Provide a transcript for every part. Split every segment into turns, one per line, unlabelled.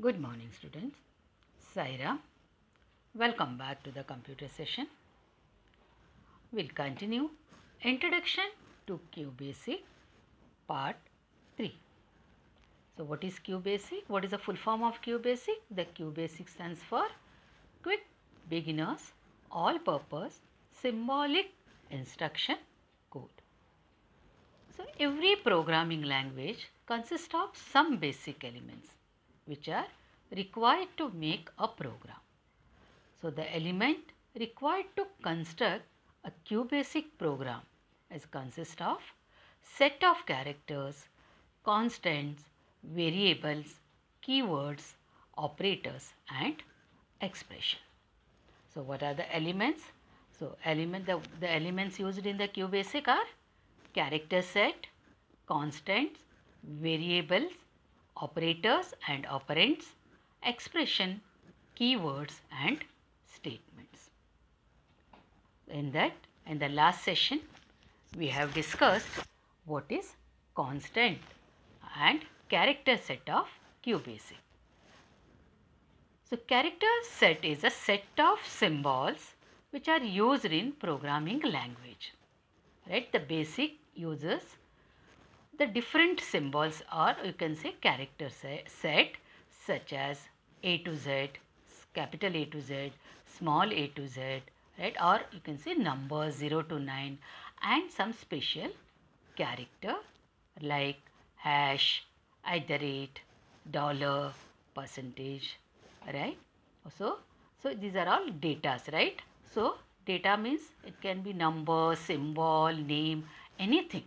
Good morning students. Saira. Welcome back to the computer session. We'll continue Introduction to QBasic Part 3. So what is QBasic? What is the full form of QBasic? The QBasic stands for Quick Beginners All Purpose Symbolic Instruction Code. So every programming language consists of some basic elements which are required to make a program. So the element required to construct a QBasic program is consist of set of characters, constants, variables, keywords, operators and expression. So what are the elements? So element the, the elements used in the QBasic are character set, constants, variables, operators and operands, expression, keywords and statements. In that, in the last session, we have discussed what is constant and character set of QBasic. So, character set is a set of symbols which are used in programming language. Right? The basic uses the different symbols or you can say character set such as A to Z, capital A to Z, small a to z, right? Or you can say numbers 0 to 9 and some special character like hash, at the rate, dollar, percentage, right? So, so these are all datas, right? So, data means it can be number, symbol, name, anything.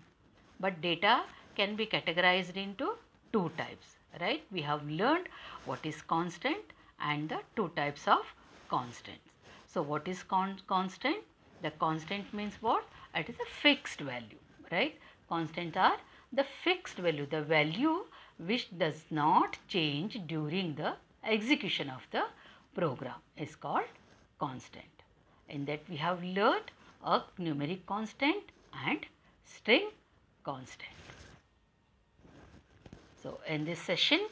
But data can be categorized into two types, right? We have learned what is constant and the two types of constants. So, what is con constant? The constant means what? It is a fixed value, right? Constant are the fixed value, the value which does not change during the execution of the program is called constant. In that we have learned a numeric constant and string constant. So, in this session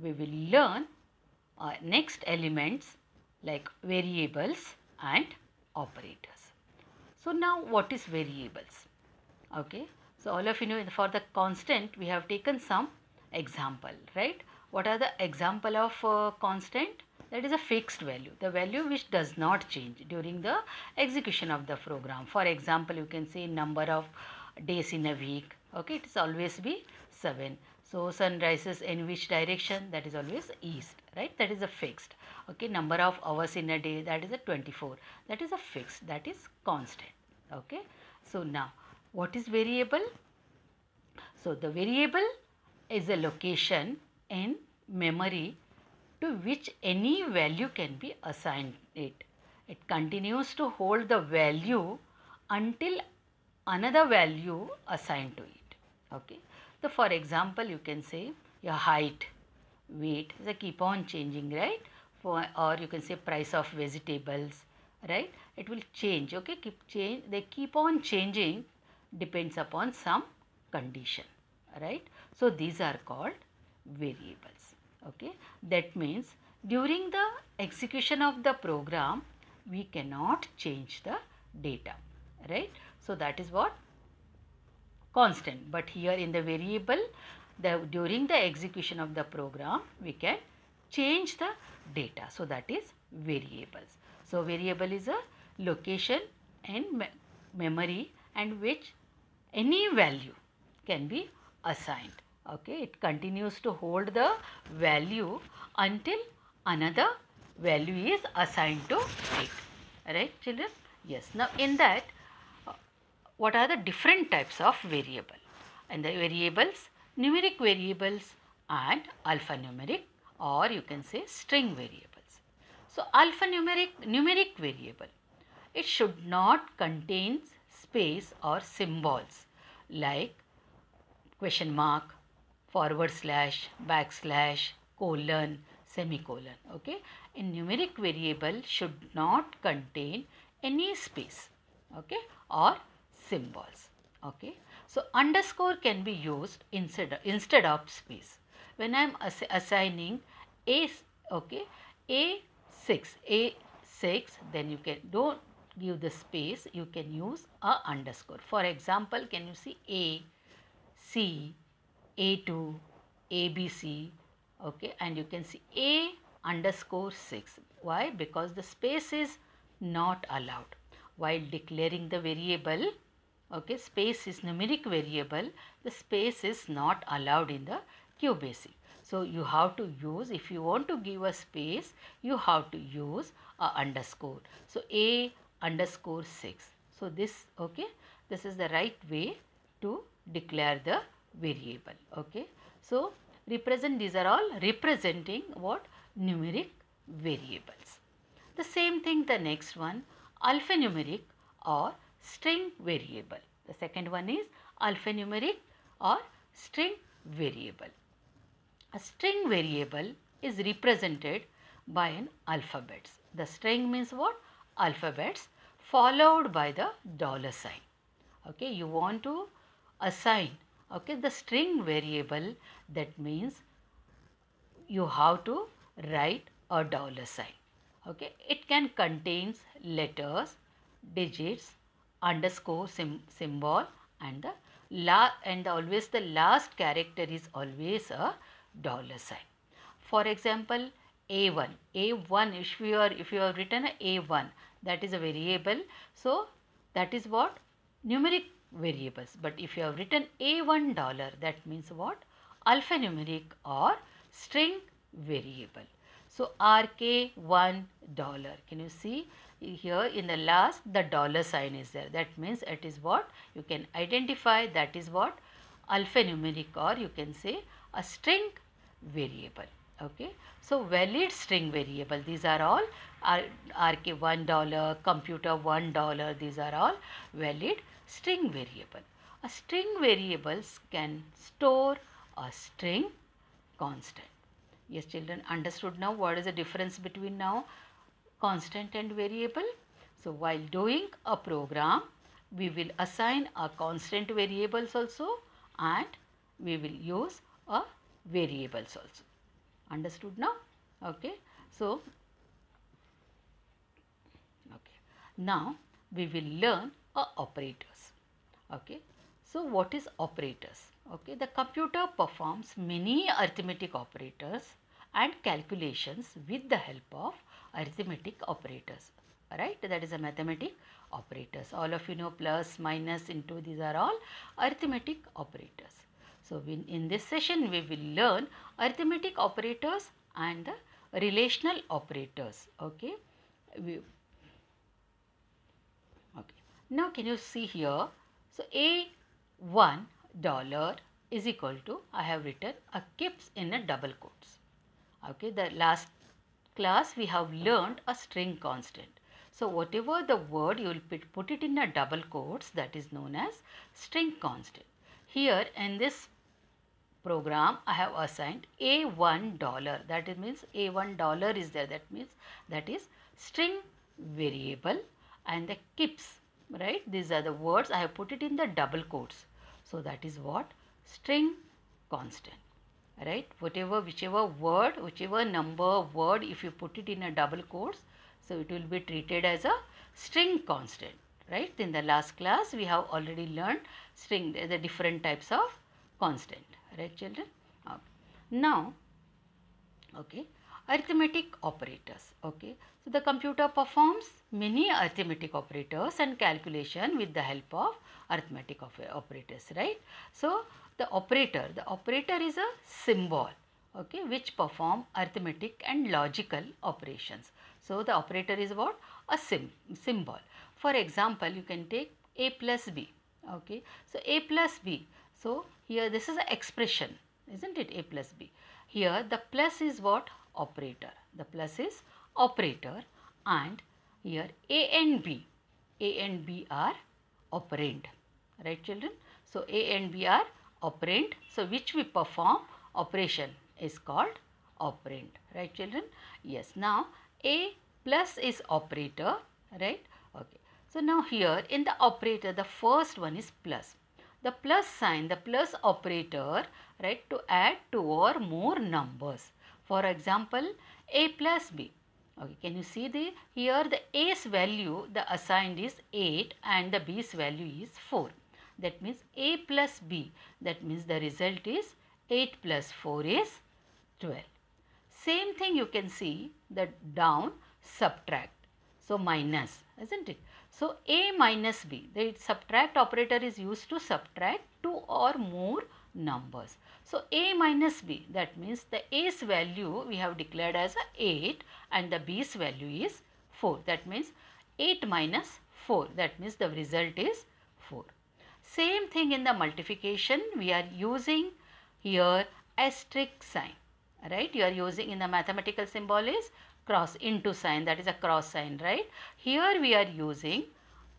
we will learn our next elements like variables and operators. So, now what is variables? Okay. So, all of you know for the constant we have taken some example, right. What are the example of uh, constant? That is a fixed value, the value which does not change during the execution of the program. For example, you can say number of days in a week, okay, it is always be 7. So, sun rises in which direction? That is always east, right? That is a fixed. Okay, number of hours in a day, that is a 24. That is a fixed, that is constant. Okay. So, now what is variable? So, the variable is a location in memory to which any value can be assigned it. It continues to hold the value until another value assigned to it. Okay. So, for example, you can say your height, weight, they keep on changing, right? For, or you can say price of vegetables, right? It will change, okay? Keep change. They keep on changing depends upon some condition, right? So, these are called variables, okay? That means during the execution of the program, we cannot change the data, right? So, that is what constant. But here in the variable the during the execution of the program we can change the data. So that is variables. So variable is a location in me memory and which any value can be assigned. Okay? It continues to hold the value until another value is assigned to it. Right children? Yes. Now in that what are the different types of variable and the variables numeric variables and alphanumeric or you can say string variables. So, alphanumeric numeric variable it should not contain space or symbols like question mark, forward slash, backslash, colon, semicolon. Okay. A numeric variable should not contain any space okay, or symbols. Okay. So, underscore can be used instead, instead of space. When I am ass assigning a okay a6 a6 then you can don't give the space you can use a underscore for example can you see a c a2 abc okay and you can see a underscore 6 why because the space is not allowed while declaring the variable okay space is numeric variable. The space is not allowed in the QBasic. So you have to use if you want to give a space you have to use a underscore. So a underscore 6 so this okay this is the right way to declare the variable. Okay. So represent these are all representing what? Numeric variables. The same thing the next one alphanumeric or string variable. The second one is alphanumeric or string variable. A string variable is represented by an alphabets. The string means what? Alphabets followed by the dollar sign. Okay, you want to assign okay the string variable that means you have to write a dollar sign okay it can contains letters digits underscore sim symbol and the la and always the last character is always a dollar sign. For example a1 a1 if you are if you have written a a1 that is a variable. So that is what? Numeric variables. But if you have written a1 dollar that means what? Alphanumeric or string variable. So RK1 dollar. Can you see here in the last the dollar sign is there. That means it is what you can identify that is what alphanumeric or you can say a string variable. Okay. So valid string variable these are all RK1 dollar, computer 1 dollar these are all valid string variable. A string variables can store a string constant. Yes children understood now what is the difference between now constant and variable. So while doing a program we will assign a constant variables also and we will use a variables also. Understood now? Okay. So, okay. Now we will learn a operators. Okay. So what is operators? Okay. The computer performs many arithmetic operators and calculations with the help of arithmetic operators. Right that is a mathematic operators. All of you know plus minus into these are all arithmetic operators. So in, in this session we will learn arithmetic operators and the relational operators. Okay? We, okay. Now can you see here? So a 1 dollar is equal to I have written a keeps in a double quotes. Okay? The last class we have learned a string constant. So whatever the word you will put it in a double quotes that is known as string constant. Here in this program I have assigned a1 dollar. That means a1 dollar is there. That means that is string variable and the keeps right? These are the words. I have put it in the double quotes. So that is what? String constant right? Whatever whichever word whichever number word if you put it in a double quotes so it will be treated as a string constant right? In the last class we have already learned string the different types of constant right children? Okay. now okay arithmetic operators okay? So the computer performs many arithmetic operators and calculation with the help of arithmetic operators right? So the operator. The operator is a symbol okay which perform arithmetic and logical operations. So the operator is what? A sim symbol. For example you can take a plus b okay. So a plus b. So here this is an expression isn't it? A plus b. Here the plus is what? Operator. The plus is operator. And here a and b. A and b are operand right children? So a and b are operand. So, which we perform operation is called operand. Right children? Yes. Now, A plus is operator. Right? Okay. So, now here in the operator the first one is plus. The plus sign, the plus operator right to add two or more numbers. For example, a plus b. Okay, can you see the here the a's value the assigned is 8 and the b's value is 4. That means a plus b. That means the result is 8 plus 4 is 12. Same thing you can see that down subtract. So minus isn't it? So a minus b the subtract operator is used to subtract two or more numbers. So a minus b that means the a's value we have declared as a 8 and the b's value is 4 that means 8 minus 4 that means the result is 4. Same thing in the multiplication. We are using here asterisk sign right? You are using in the mathematical symbol is cross into sign. That is a cross sign right? Here we are using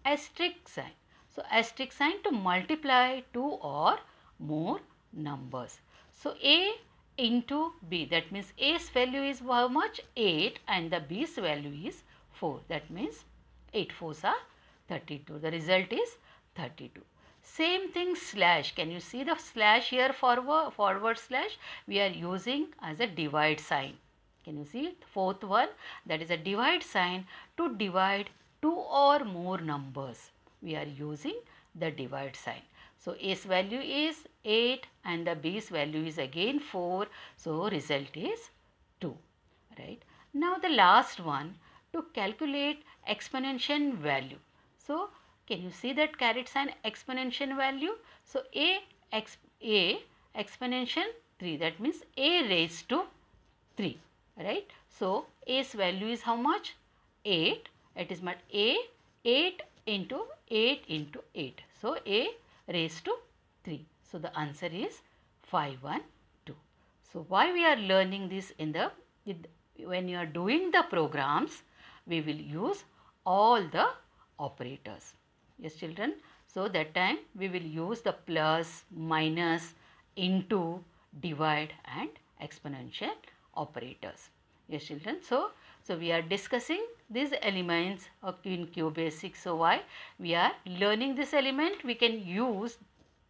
asterisk sign. So asterisk sign to multiply two or more numbers. So a into b that means a's value is how much? 8 and the b's value is 4 that means 8 4s are 32 the result is 32 same thing slash. Can you see the slash here forward, forward slash? We are using as a divide sign. Can you see it? Fourth one that is a divide sign to divide two or more numbers. We are using the divide sign. So, A's value is 8 and the B's value is again 4. So, result is 2. Right. Now, the last one to calculate exponential value. So, can you see that caret sign exponential value? So, a, a exponential 3 that means a raised to 3 right. So, a's value is how much? 8 it is but a 8 into 8 into 8. So, a raised to 3. So, the answer is 512. So, why we are learning this in the when you are doing the programs we will use all the operators. Yes children. So that time we will use the plus, minus, into, divide and exponential operators. Yes children. So, so we are discussing these elements of in Q basic. So why we are learning this element we can use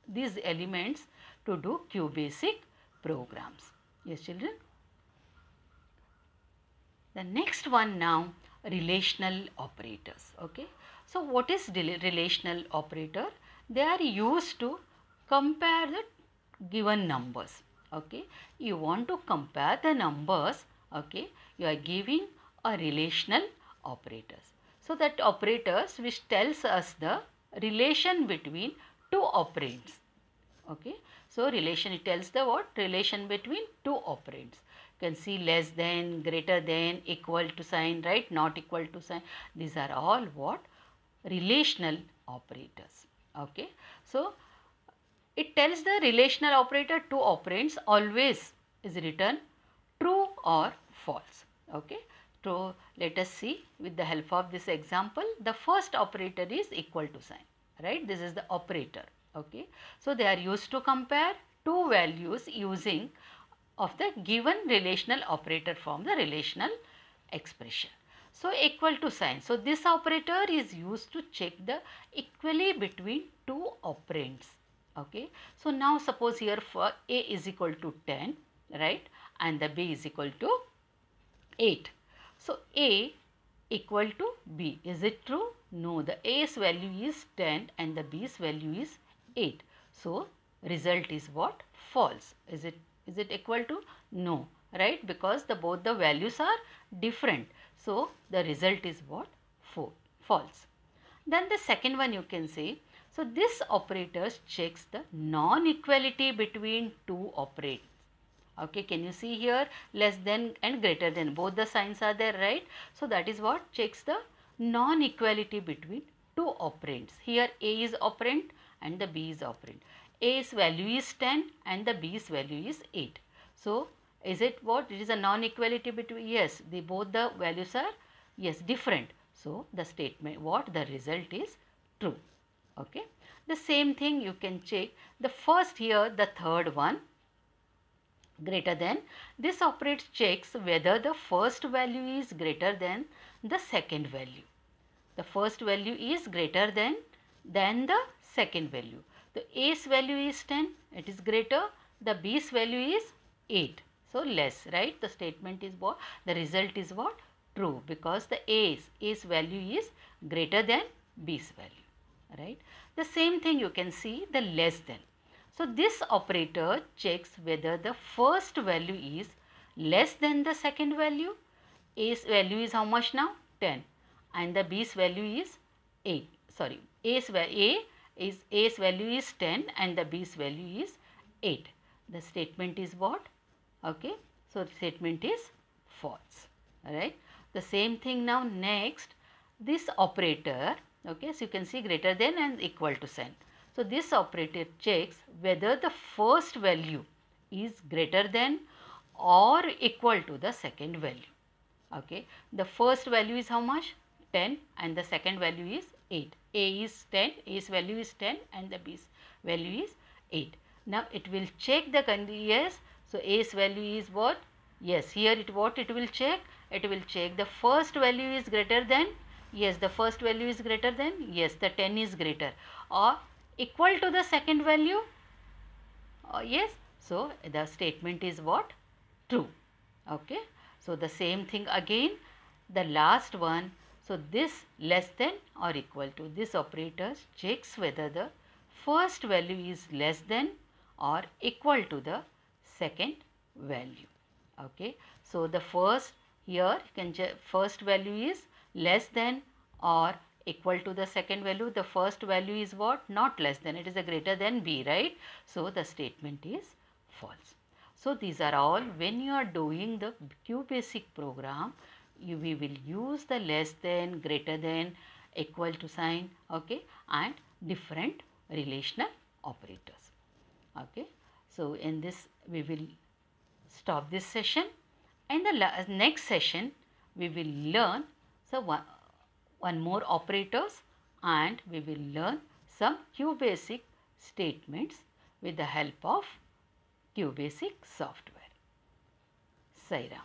these elements to do Q basic programs. Yes children. The next one now relational operators. Okay. So, what is relational operator? They are used to compare the given numbers. Okay. You want to compare the numbers. Okay. You are giving a relational operators. So, that operators which tells us the relation between two operands. Okay. So, relation it tells the what? Relation between two operands. You can see less than, greater than, equal to sign, right? Not equal to sign. These are all what? Relational operators. Okay. So, it tells the relational operator two operands always is written true or false. Okay. So, let us see with the help of this example the first operator is equal to sign right this is the operator. Okay. So, they are used to compare two values using of the given relational operator from the relational expression. So, equal to sign. So, this operator is used to check the equally between two operands. Okay. So, now suppose here for A is equal to 10, right, and the B is equal to 8. So, A equal to B. Is it true? No, the A's value is 10 and the B's value is 8. So, result is what? False. Is it is it equal to? No, right, because the both the values are different. So, the result is what? 4, false. Then the second one you can say, so this operator checks the non-equality between two operands. Okay, can you see here less than and greater than both the signs are there, right? So, that is what checks the non-equality between two operands. Here A is operand and the B is operand. A's value is 10 and the B's value is 8. So, is it what? It is a non-equality between, yes, the both the values are, yes, different. So, the statement, what the result is true. Okay. The same thing you can check the first here, the third one greater than. This operates checks whether the first value is greater than the second value. The first value is greater than, than the second value. The A's value is 10, it is greater, the B's value is 8. So, less right the statement is what the result is what true because the A's A's value is greater than B's value right. The same thing you can see the less than. So, this operator checks whether the first value is less than the second value. A's value is how much now? 10 and the B's value is 8 sorry A's A is A's value is 10 and the B's value is 8. The statement is what? Okay. So, the statement is false. Alright. The same thing now next this operator okay. So, you can see greater than and equal to sign. So, this operator checks whether the first value is greater than or equal to the second value. Okay. The first value is how much? 10 and the second value is 8. A is 10, A's value is 10 and the B's value is 8. Now it will check the yes. So A's value is what? Yes, here it what it will check? It will check the first value is greater than yes the first value is greater than yes the 10 is greater. Or equal to the second value? Uh, yes. So the statement is what? True. Okay. So the same thing again. The last one. So, this less than or equal to this operator checks whether the first value is less than or equal to the second value. Okay. So, the first here you can first value is less than or equal to the second value. The first value is what? Not less than, it is a greater than B, right? So, the statement is false. So, these are all when you are doing the QBasic program, you, we will use the less than, greater than, equal to sign okay, and different relational operators. Okay. So, in this we will stop this session and the next session we will learn so one, one more operators and we will learn some QBasic statements with the help of QBasic software. Saira.